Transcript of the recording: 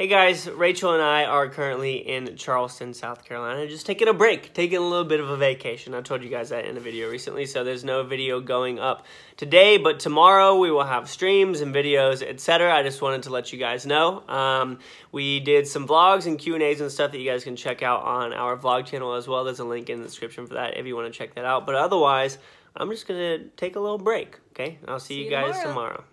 Hey guys, Rachel and I are currently in Charleston, South Carolina, just taking a break, taking a little bit of a vacation. I told you guys that in a video recently, so there's no video going up today, but tomorrow we will have streams and videos, etc. I just wanted to let you guys know. Um, we did some vlogs and Q&As and stuff that you guys can check out on our vlog channel as well. There's a link in the description for that if you want to check that out. But otherwise, I'm just going to take a little break, okay? I'll see, see you guys tomorrow. tomorrow.